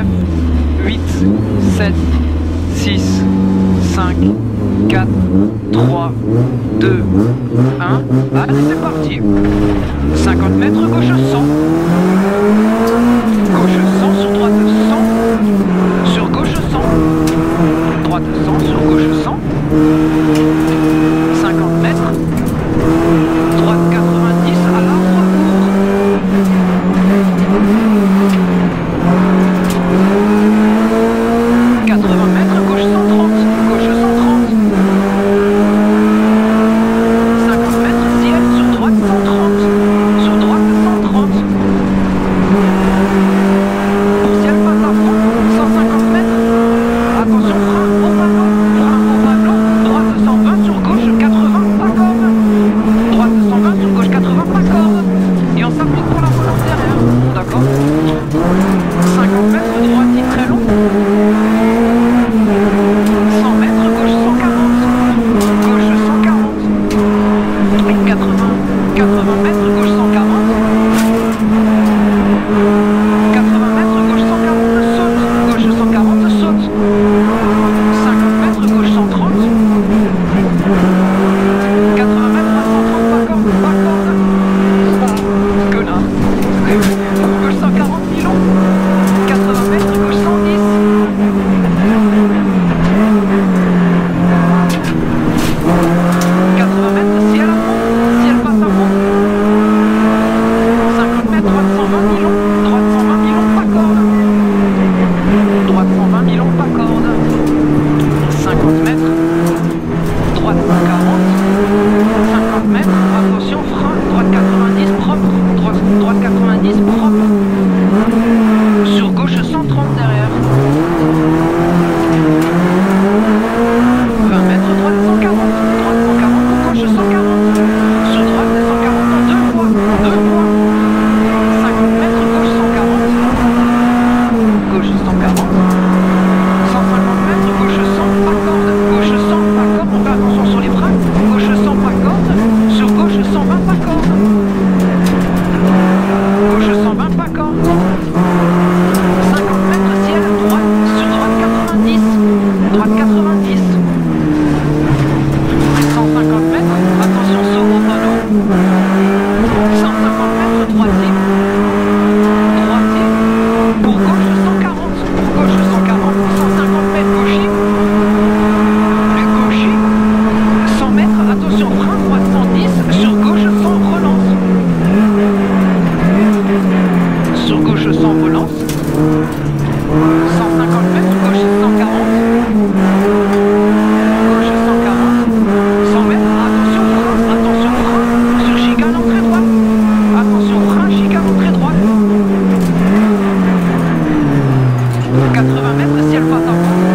9, 8, 7, 6, 5, 4, 3, 2, 1. Allez, c'est parti. 50 mètres gauche à 100. 240走るパターン